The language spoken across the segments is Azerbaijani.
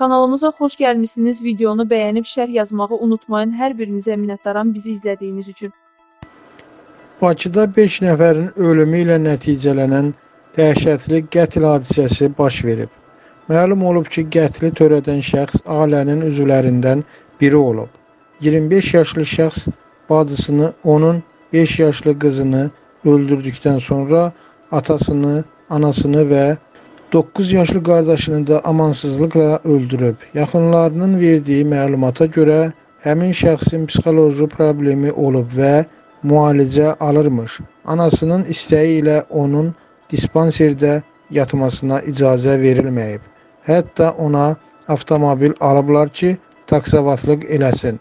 Kanalımıza xoş gəlmisiniz. Videonu bəyənib şərh yazmağı unutmayın. Hər birinizə minnətdaram bizi izlədiyiniz üçün. Bakıda 5 nəfərin ölümü ilə nəticələnən dəhşətli qətl hadisəsi baş verib. Məlum olub ki, qətli törədən şəxs ailənin üzvlərindən biri olub. 25 yaşlı şəxs bacısını, onun 5 yaşlı qızını öldürdükdən sonra atasını, anasını və 9 yaşlı qardaşını da amansızlıqla öldürüb. Yaxınlarının verdiyi məlumata görə həmin şəxsin psixoloji problemi olub və müalicə alırmış. Anasının istəyi ilə onun dispanserdə yatmasına icazə verilməyib. Hətta ona avtomobil alıblar ki, taksavatlıq eləsin.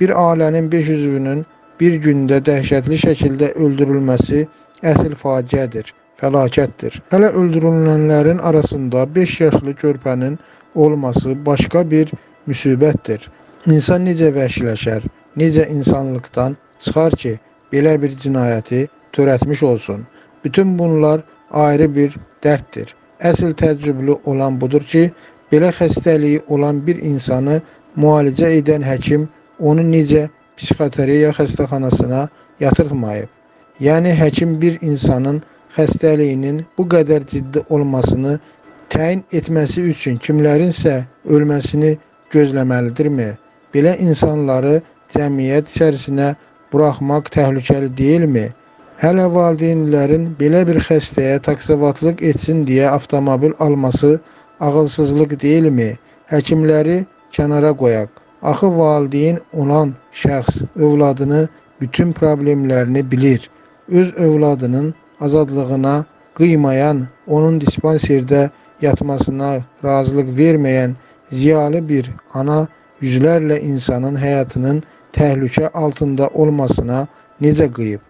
Bir ailənin 5 üzvünün bir gündə dəhşətli şəkildə öldürülməsi əsl faciədir, fəlakətdir. Hələ öldürülənlərin arasında 5 yaşlı körpənin olması başqa bir müsibətdir. İnsan necə vəhşiləşər, necə insanlıqdan çıxar ki, belə bir cinayəti törətmiş olsun. Bütün bunlar ayrı bir dərddir. Əsl təcrübli olan budur ki, belə xəstəliyi olan bir insanı müalicə edən həkim onu necə psixiatriya xəstəxanasına yatırmayıb. Yəni həkim bir insanın xəstəliyinin bu qədər ciddi olmasını təyin etməsi üçün kimlərinsə ölməsini gözləməlidirmi? Belə insanları cəmiyyət içərisinə buraxmaq təhlükəli deyilmi? Hələ valideynlərin belə bir xəstəyə taksavatlıq etsin deyə avtomobil alması ağılsızlıq deyilmi? Həkimləri kənara qoyaq. Axı valideyn olan şəxs övladını bütün problemlərini bilir. Öz övladının azadlığına qıymayan, onun dispanserdə yatmasına razılıq verməyən ziyalı bir ana yüzlərlə insanın həyatının təhlükə altında olmasına necə qıyıb?